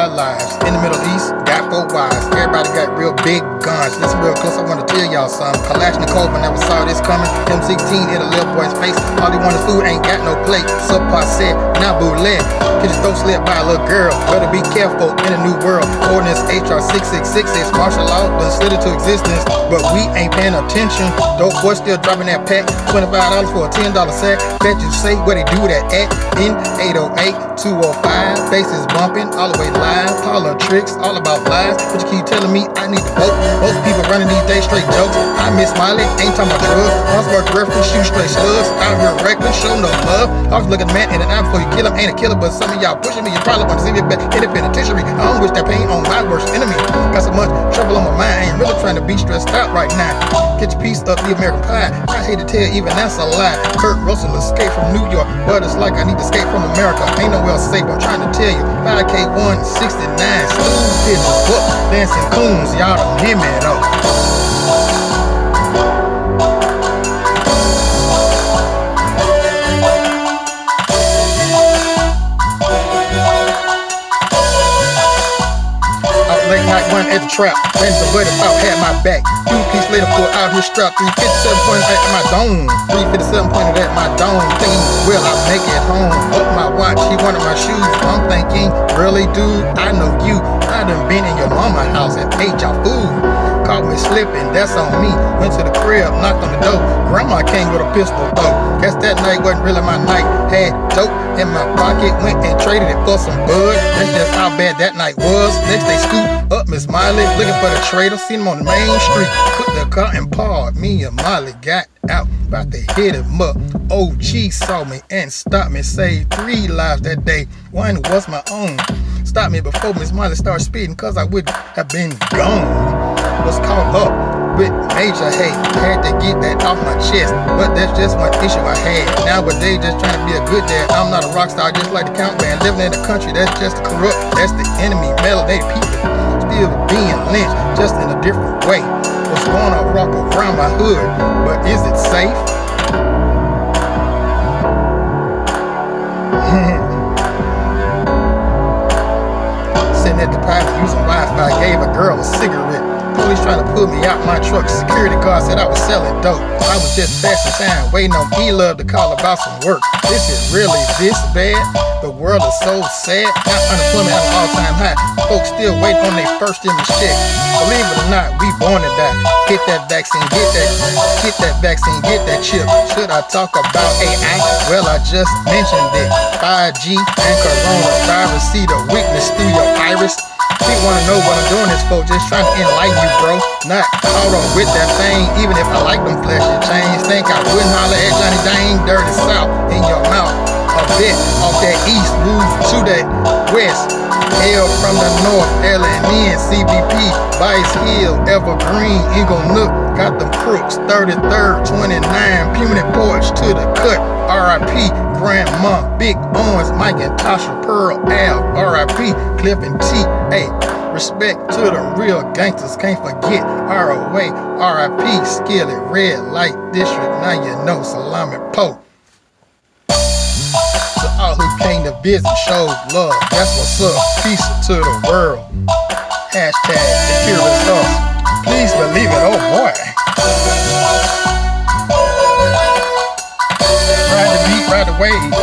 our lives. In the Middle East, got four wives. Everybody got real big guns. Listen real close, I wanna tell y'all something. Kalashnikov, I never saw this coming. M16 in a little boy's face. All he wanted food, ain't got no plate. Subpar said, now bootleg. Get his throat slit by a little girl. Better be careful in a new world. Ordinance HR 6666. Martial law done slid into existence. But we ain't paying attention. Dope boy still dropping that pack. $25 for a $10 sack. Bet you say where they do that at. In 808, 205. Faces bumping, all the way live. Politricks, all about lies. But you keep telling me I need to vote. Most people running these days straight jokes. I miss Molly, ain't talking about drugs. Mossberg reference, shoot straight slugs. Out here reckless, show no love. I was looking man in an eye before you kill him. Ain't a killer, but some of y'all pushing me. You probably want to see me back in the penitentiary. I don't wish that pain on my worst enemy. Got so much trouble on my mind. I ain't really trying to be stressed out right now. Get your piece up the American pie. I hate to tell even that's a lie. Kurt Russell escaped from New York, but it's like I need to escape from America. Ain't nowhere safe, I'm trying to tell you. 5K169, Stools did the book, dancing coons, y'all don't hear me though. At the trap. Ran the buddy out, had my back. Two piece later, pull out his strap. 357 pointed at my dome. 357 pointed at my dome. Thinking, will I make it home? Up my watch, he wanted my shoes. I'm thinking, really, dude, I know you. I done been in your mama house and ate your food. Caught me slipping, that's on me. Went to the crib, knocked on the door. Grandma came with a pistol though. Guess that night wasn't really my night. Had dope in my pocket, went and traded it for some bud. That's just how bad that night was. Next day scoop up Miss Molly, looking for the trader. Seen him on the main street. Put the car and parked. Me and Molly got out, about to hit him up. OG saw me and stopped me. Saved three lives that day. One was my own. Stopped me before Miss Molly started speeding, cause I would have been gone was caught up with major hate. Had to get that off my chest, but that's just one issue I had. Nowadays, just trying to be a good dad. I'm not a rock star, just like the count man. Living in a country that's just corrupt. That's the enemy. Melanated people still being lynched, just in a different way. What's going on rock around my hood, but is it safe? A cigarette. Police trying to pull me out my truck. Security guard said I was selling dope. I was just passing time, waiting on E-Love to call about some work. This is really this bad? The world is so sad. Now unemployment at an all-time high. Folks still waiting on their first stimulus check. Believe it or not, we born to die. Get that vaccine, get that, get that vaccine, get that chip. Should I talk about AI? Well, I just mentioned it. 5G and coronavirus. See the weakness through your iris. People wanna know what I'm doing this for, just trying to enlighten you, bro. Not caught on with that thing, even if I like them flashy chains. Think I wouldn't holler at Johnny Dang, dirty south in your mouth. A bit off that east, move to that west. Hail from the north, LNN, CVP, Vice Hill, Evergreen, Eagle Nook, got them crooks, 33rd, 29, Puny Porch to the cut, RIP, Grandma, Big Owens, Mike and Tasha, Pearl, Al, RIP, Cliff and T, hey, respect to the real gangsters, can't forget ROA, RIP, Skillet, Red Light District, now you know Salami Pope all who came to visit showed love. That's what's up. Peace to the world. Hashtag the cure is us. Please believe it. Oh boy. way.